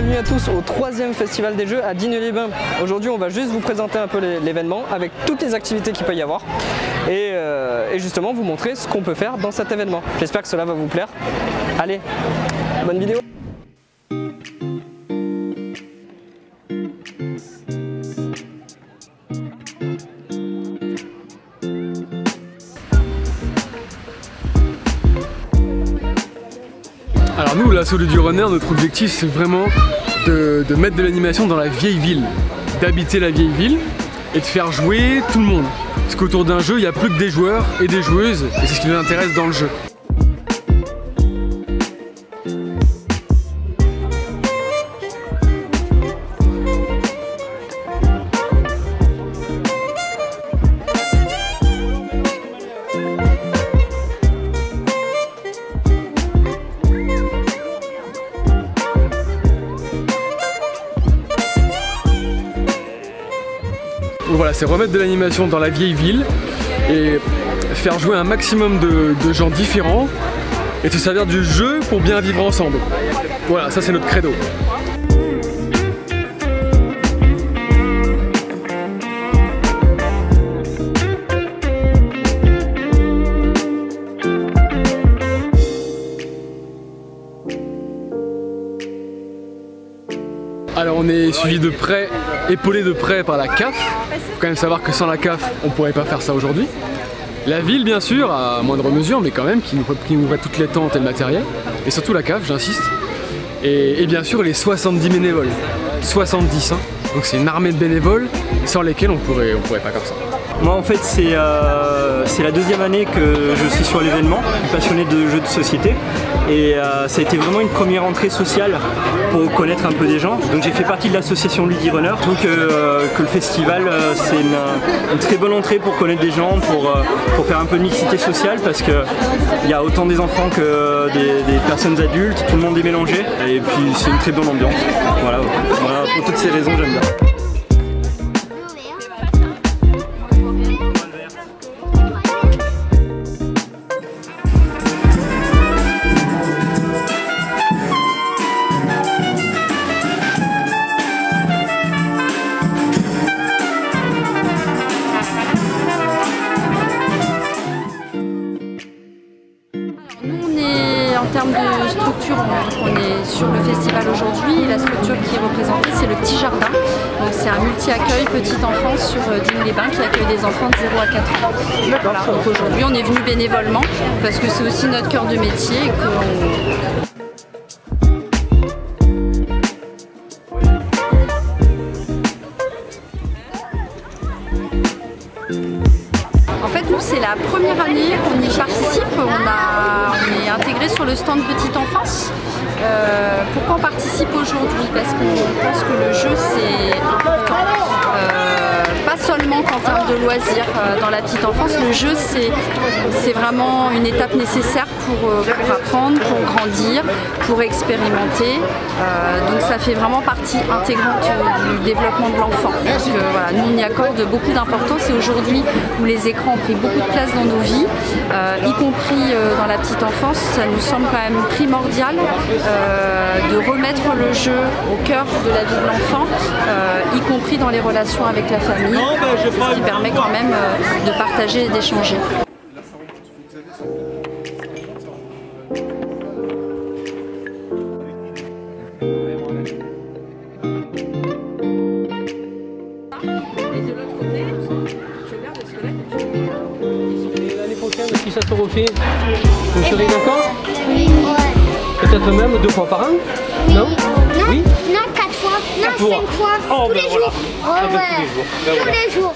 bienvenue à tous au troisième festival des jeux à Digne-les-Bains. Aujourd'hui on va juste vous présenter un peu l'événement avec toutes les activités qu'il peut y avoir et, euh, et justement vous montrer ce qu'on peut faire dans cet événement. J'espère que cela va vous plaire. Allez, bonne vidéo Alors nous, la Solo du Runner, notre objectif c'est vraiment de, mettre de l'animation dans la vieille ville, d'habiter la vieille ville et de faire jouer tout le monde. Parce qu'autour d'un jeu, il n'y a plus que des joueurs et des joueuses et c'est ce qui nous intéresse dans le jeu. Voilà, c'est remettre de l'animation dans la vieille ville et faire jouer un maximum de, de, gens différents et se servir du jeu pour bien vivre ensemble. Voilà, ça c'est notre credo. Alors on est suivi de près, épaulé de près par la CAF. Faut quand même savoir que sans la CAF, on pourrait pas faire ça aujourd'hui. La ville bien sûr, à moindre mesure, mais quand même, qui nous, qui toutes les tentes et le matériel. Et surtout la CAF, j'insiste. Et, bien sûr les 70 bénévoles. 70 hein. Donc c'est une armée de bénévoles sans lesquels on pourrait, pourrait pas faire ça. Moi en fait c'est euh, la deuxième année que je suis sur l'événement, passionné de jeux de société et euh, ça a été vraiment une première entrée sociale pour connaître un peu des gens. Donc j'ai fait partie de l'association Ludi Runner. Je trouve que, euh, le festival c'est une, très bonne entrée pour connaître des gens, pour, pour faire un peu de mixité sociale parce qu'il y a autant des enfants que des, personnes adultes, tout le monde est mélangé et puis c'est une très bonne ambiance. Voilà pour toutes ces raisons j'aime bien. En termes de structure, on est sur le festival aujourd'hui. La structure qui est représentée, c'est le Petit Jardin. Donc c'est un multi-accueil petite enfance sur euh, Digne-les-Bains qui accueille des enfants de 0 à 4 ans. Donc aujourd'hui, on est venu bénévolement parce que c'est aussi notre cœur de métier et En fait, nous, c'est la première année qu'on y participe. On, est intégré sur le stand Petite Enfance. Euh, pourquoi on participe aujourd'hui? Parce qu'on pense que le qu'en termes de loisirs euh, dans la petite enfance, le jeu, c'est vraiment une étape nécessaire pour, pour, apprendre, pour grandir, pour expérimenter. donc ça fait vraiment partie intégrante du développement de l'enfant. Voilà, nous, on y accorde beaucoup d'importance et aujourd'hui, où les écrans ont pris beaucoup de place dans nos vies, y compris dans la petite enfance, ça nous semble quand même primordial euh, de remettre le jeu au cœur de la vie de l'enfant, euh, y compris dans les relations avec la famille, ce qui permet quand même euh, de partager et d'échanger. L'année prochaine, si ça se refait, vous serez d'accord Oui. Peut-être même deux fois par an Non Non, oui non quatre fois, non cinq fois, oh, tous, ben les voilà. jours. Oh, ouais. tous les jours. Ben tous voilà. les jours.